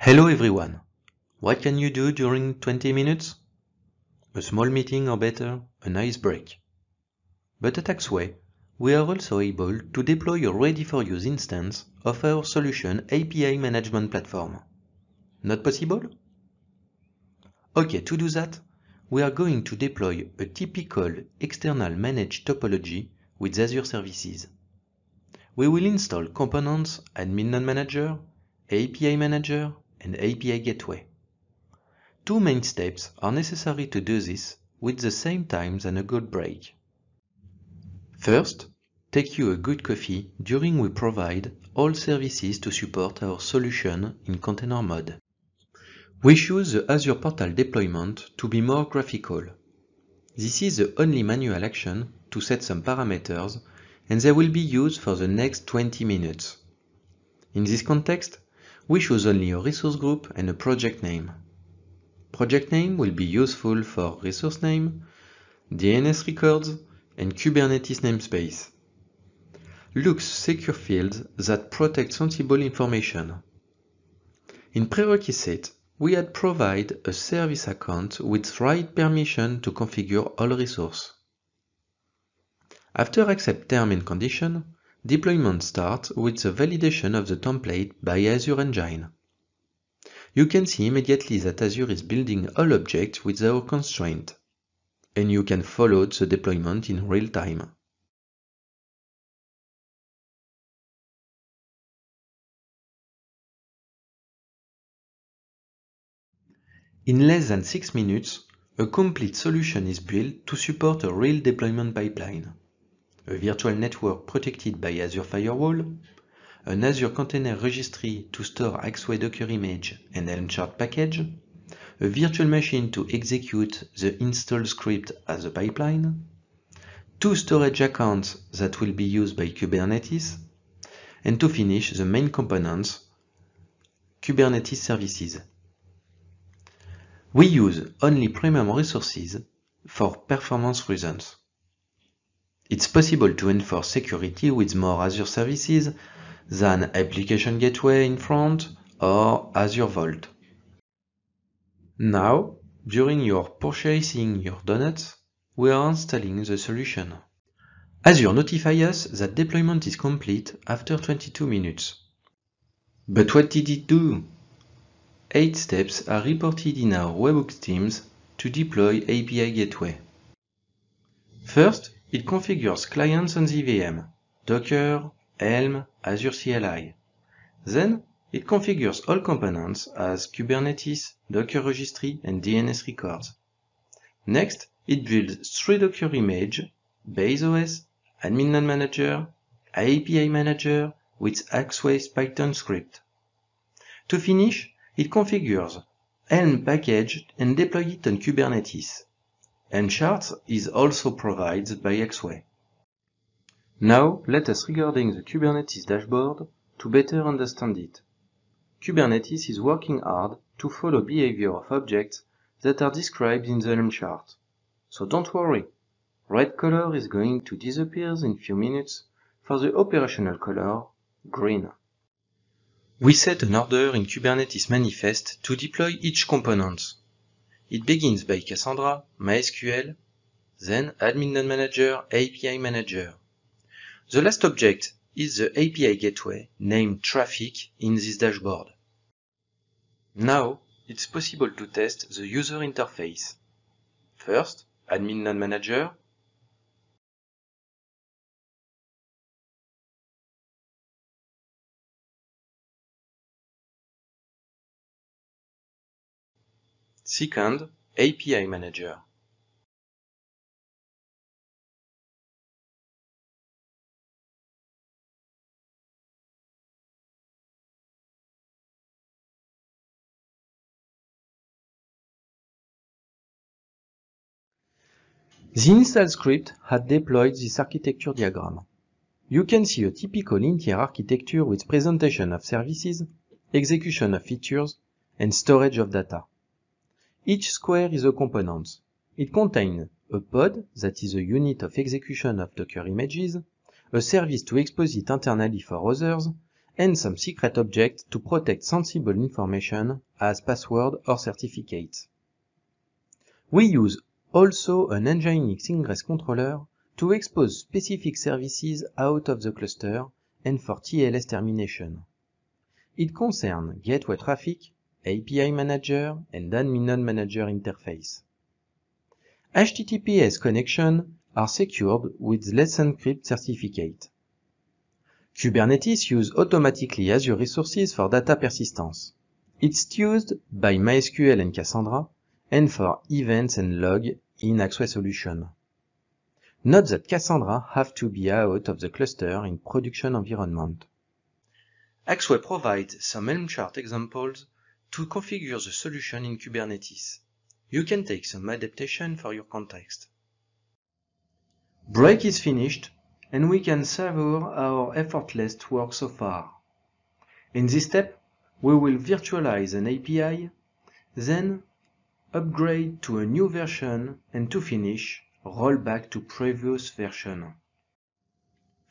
Hello everyone. What can you do during 20 minutes? A small meeting or better, a nice break. But at Axway, we are also able to deploy a ready-for-use instance of our solution API management platform. Not possible? Okay, to do that, we are going to deploy a typical external managed topology with Azure services. We will install components admin node manager, API manager, and API gateway. Two main steps are necessary to do this with the same time than a good break. First, take you a good coffee during we provide all services to support our solution in container mode. We choose the Azure Portal deployment to be more graphical. This is the only manual action to set some parameters and they will be used for the next 20 minutes. In this context, we choose only a resource group and a project name. Project name will be useful for resource name, DNS records, and Kubernetes namespace. Looks secure fields that protect sensible information. In prerequisite, we had provide a service account with right permission to configure all resource. After accept term and condition, deployment starts with the validation of the template by Azure Engine. You can see immediately that Azure is building all objects without constraint, and you can follow the deployment in real time. In less than 6 minutes, a complete solution is built to support a real deployment pipeline. A virtual network protected by Azure Firewall, an Azure Container Registry to store Axway Docker image and Helm chart package, a virtual machine to execute the install script as a pipeline, two storage accounts that will be used by Kubernetes, and to finish the main components, Kubernetes services. We use only premium resources for performance reasons. It's possible to enforce security with more Azure services than Application Gateway in front or Azure Vault. Now, during your purchasing your donuts, we are installing the solution. Azure notifies us that deployment is complete after 22 minutes. But what did it do? Eight steps are reported in our webhooks teams to deploy API Gateway. First, it configures clients on the VM, Docker, Helm, Azure CLI. Then, it configures all components as Kubernetes, Docker Registry, and DNS records. Next, it builds three Docker images, Base OS, Admin Node Manager, API Manager with Axway's Python script. To finish, it configures Helm package and deploy it on Kubernetes. Helm charts is also provided by Axway. Now let us regarding the Kubernetes dashboard to better understand it. Kubernetes is working hard to follow behavior of objects that are described in the Helm chart. So don't worry, red color is going to disappear in few minutes for the operational color, green. We set an order in Kubernetes manifest to deploy each component. It begins by Cassandra, MySQL, then Admin Node Manager, API Manager. The last object is the API gateway named Traffic in this dashboard. Now, it's possible to test the user interface. First, Admin Node Manager, Second, API Manager. The install script had deployed this architecture diagram. You can see a typical n-tier architecture with presentation of services, execution of features, and storage of data. Each square is a component. It contains a pod, that is a unit of execution of Docker images, a service to expose it internally for others, and some secret object to protect sensible information as password or certificates. We use also an Nginx ingress controller to expose specific services out of the cluster and for TLS termination. It concerns gateway traffic, API manager, and admin manager interface. HTTPS connections are secured with Let's Encrypt certificate. Kubernetes uses automatically Azure resources for data persistence. It's used by MySQL and Cassandra, and for events and log in Axway solution. Note that Cassandra have to be out of the cluster in production environment. Axway provides some Helm chart examples to configure the solution in Kubernetes. You can take some adaptation for your context. Break is finished and we can savor our effortless work so far. In this step, we will virtualize an API, then upgrade to a new version and to finish, roll back to previous version.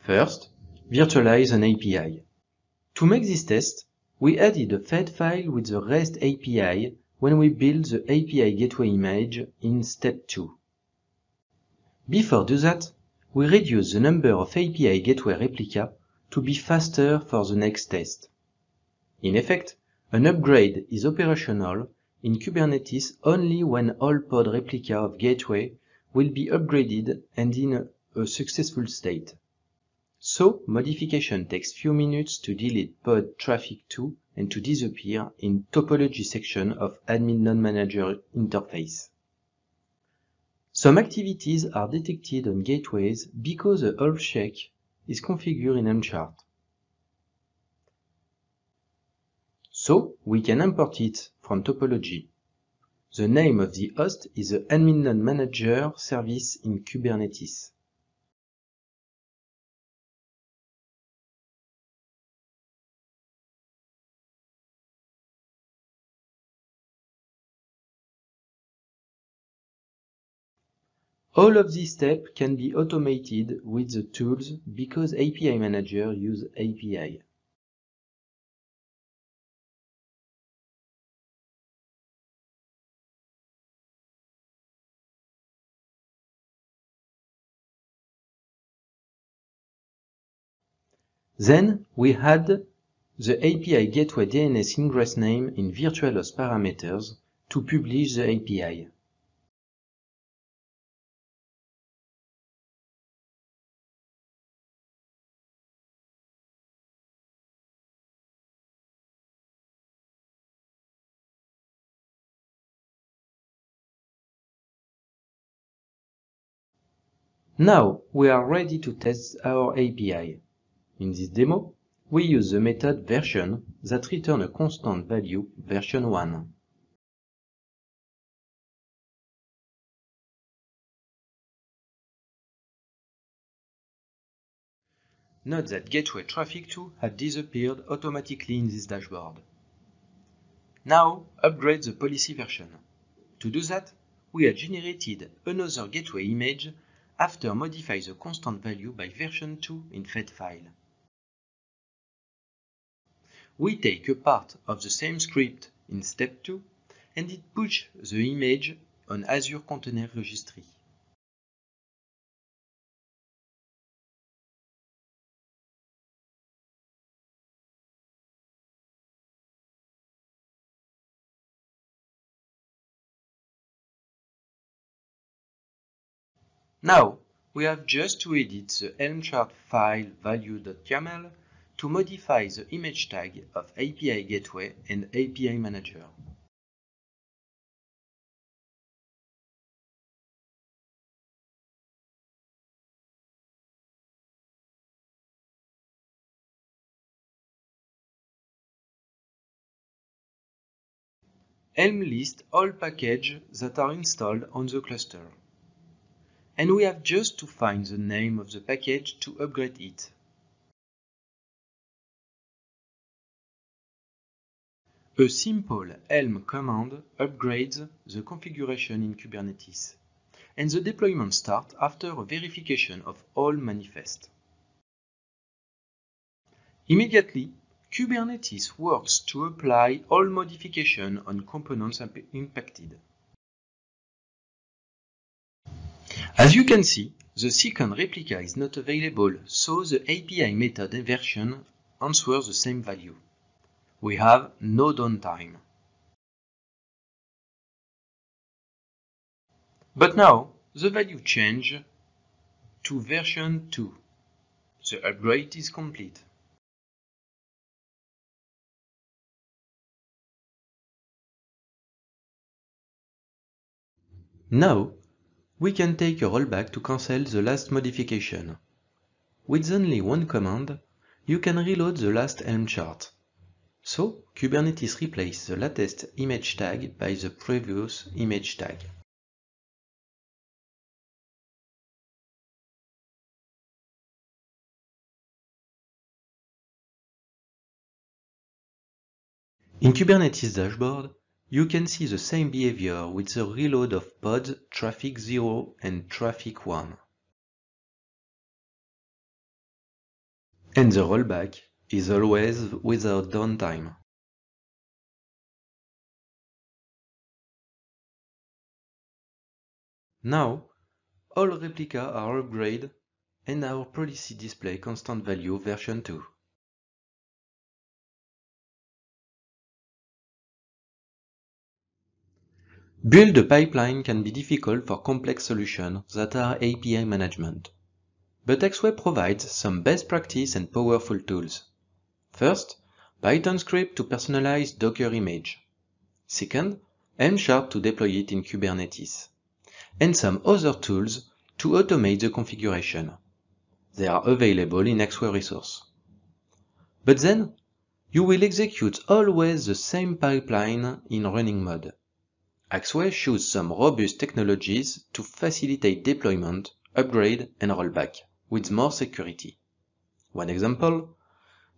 First, virtualize an API. To make this test, we added a fed file with the REST API when we build the API gateway image in step 2. Before do that, we reduce the number of API gateway replica to be faster for the next test. In effect, an upgrade is operational in Kubernetes only when all pod replica of gateway will be upgraded and in a successful state. So, modification takes few minutes to delete pod traffic 2 and to disappear in topology section of admin node manager interface. Some activities are detected on gateways because a health check is configured in Helm-chart. So we can import it from topology. The name of the host is the admin node manager service in Kubernetes. All of these steps can be automated with the tools because API Manager use API. Then we add the API Gateway DNS ingress name in virtualhost parameters to publish the API. Now we are ready to test our API. In this demo, we use the method version that returns a constant value version 1. Note that gateway traffic 2 had disappeared automatically in this dashboard. Now upgrade the policy version. To do that, we have generated another gateway image after modify the constant value by version 2 in fed file. We take a part of the same script in step 2 and it push the image on Azure Container Registry. Now, we have just to edit the Helm chart file value.yaml to modify the image tag of API Gateway and API Manager. Helm lists all packages that are installed on the cluster and we have just to find the name of the package to upgrade it. A simple Helm command upgrades the configuration in Kubernetes, and the deployment starts after a verification of all manifests. Immediately, Kubernetes works to apply all modification on components impacted. As you can see, the second replica is not available, so the API method version answers the same value. We have no downtime. But now, the value change to version 2. The upgrade is complete. Now, we can take a rollback to cancel the last modification. With only one command, you can reload the last Helm chart. So, Kubernetes replaces the latest image tag by the previous image tag. In Kubernetes dashboard, you can see the same behavior with the reload of pods traffic 0 and traffic 1. And the rollback is always without downtime. Now, all replica are upgraded and our policy display constant value version 2. Build a pipeline can be difficult for complex solutions that are API management. But Axway provides some best practice and powerful tools. First, Python script to personalize Docker image. Second, Helm chart to deploy it in Kubernetes. And some other tools to automate the configuration. They are available in Axway resource. But then, you will execute always the same pipeline in running mode. Axway chooses some robust technologies to facilitate deployment, upgrade, and rollback, with more security. One example,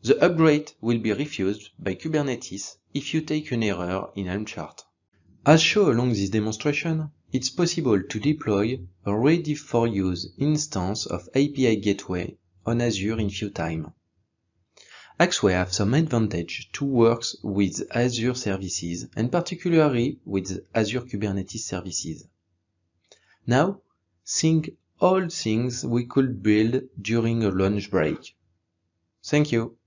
the upgrade will be refused by Kubernetes if you take an error in Helm chart. As shown along this demonstration, it's possible to deploy a ready-for-use instance of API Gateway on Azure in few time. Axway have some advantage to work with Azure services and particularly with Azure Kubernetes services. Now, think all things we could build during a lunch break. Thank you.